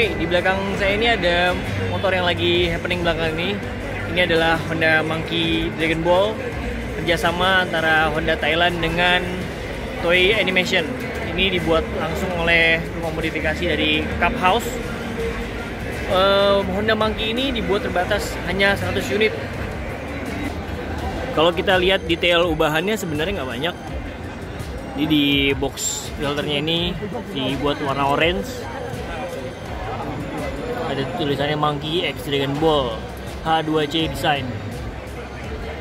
Oke, di belakang saya ini ada motor yang lagi happening belakang ini. Ini adalah Honda Monkey Dragon Ball kerjasama antara Honda Thailand dengan Toy Animation. Ini dibuat langsung oleh rumah modifikasi dari Cup House. Uh, Honda Monkey ini dibuat terbatas hanya 100 unit. Kalau kita lihat detail ubahannya sebenarnya nggak banyak. Jadi di box filternya ini dibuat warna orange ada tulisannya Monkey X Dragon Ball. H2C Design.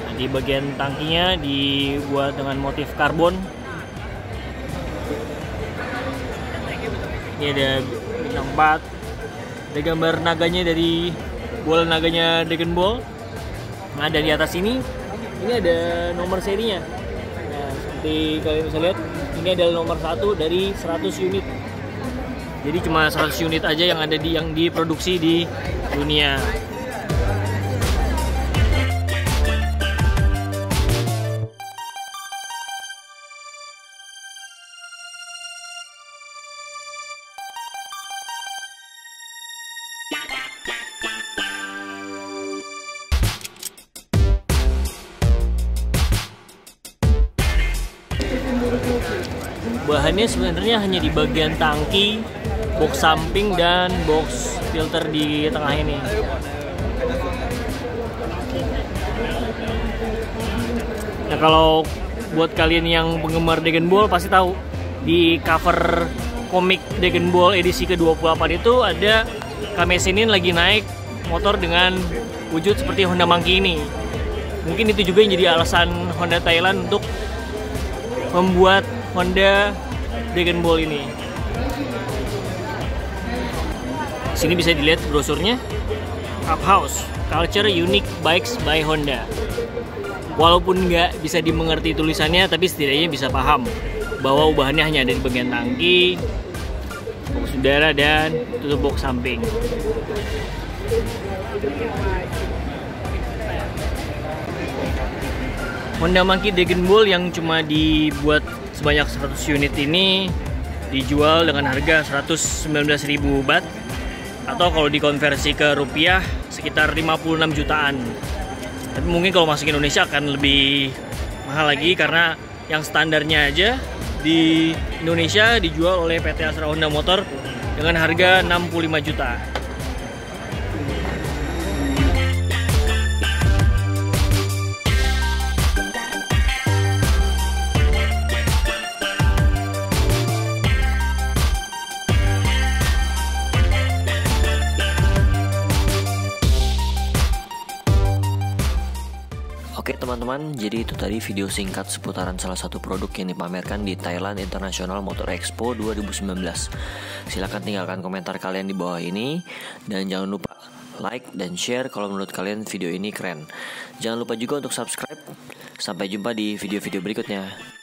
Nah, di bagian tangkinya dibuat dengan motif karbon. Ini ada bintang 4 ada gambar naganya dari bola naganya Dragon Ball. Nah dari atas ini ini ada nomor serinya. Nah seperti kalian bisa lihat ini adalah nomor satu dari 100 unit jadi cuma 100 unit aja yang ada di yang diproduksi di dunia. bahannya sebenarnya hanya di bagian tangki box samping dan box filter di tengah ini nah kalau buat kalian yang penggemar Dragon Ball pasti tahu di cover komik Dragon Ball edisi ke-28 itu ada Kamesinin lagi naik motor dengan wujud seperti Honda Monkey ini mungkin itu juga yang jadi alasan Honda Thailand untuk membuat Honda Dragon Ball ini. Sini bisa dilihat brosurnya. Cup House, Culture Unique Bikes by Honda. Walaupun nggak bisa dimengerti tulisannya, tapi setidaknya bisa paham bahwa ubahannya hanya ada di bagian tangki, box udara dan tutup box samping. Honda Monkey Dragon Ball yang cuma dibuat sebanyak 100 unit ini dijual dengan harga 119.000 baht atau kalau dikonversi ke rupiah sekitar 56 jutaan. Tapi mungkin kalau masuk Indonesia akan lebih mahal lagi karena yang standarnya aja di Indonesia dijual oleh PT Astra Honda Motor dengan harga 65 juta. Oke teman-teman, jadi itu tadi video singkat seputaran salah satu produk yang dipamerkan di Thailand International Motor Expo 2019. Silahkan tinggalkan komentar kalian di bawah ini dan jangan lupa like dan share kalau menurut kalian video ini keren. Jangan lupa juga untuk subscribe. Sampai jumpa di video-video berikutnya.